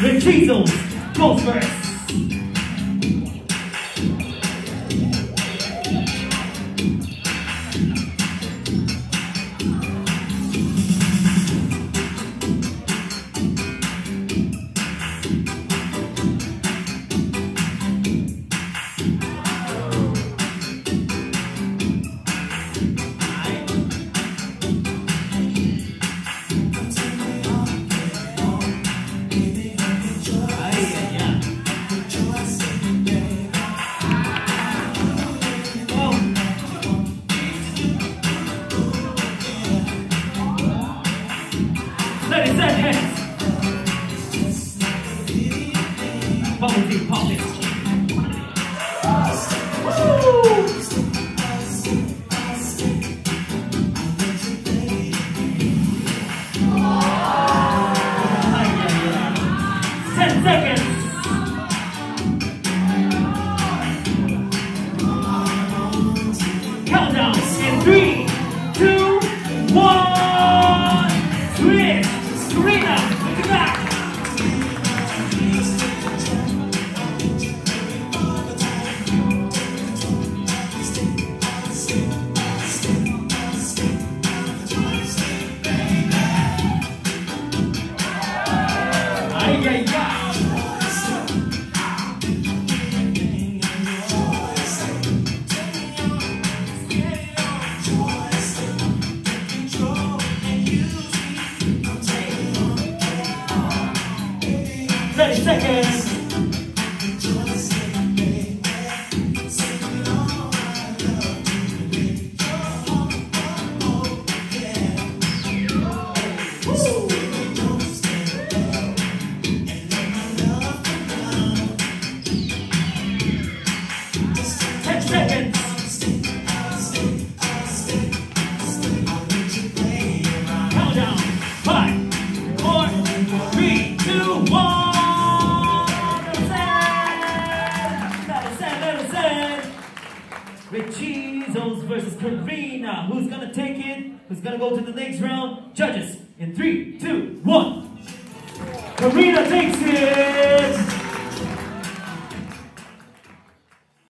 Racheezels goes first. Thirty seconds. Bubble tea! Ten seconds. Countdown in three, two, one. Ay, ay. Thirty seconds. Ten seconds. Countdown. Five, four, three, two, one. Versus Carina. Who's gonna take it? Who's gonna go to the next round? Judges in three, two, one. Carina takes it.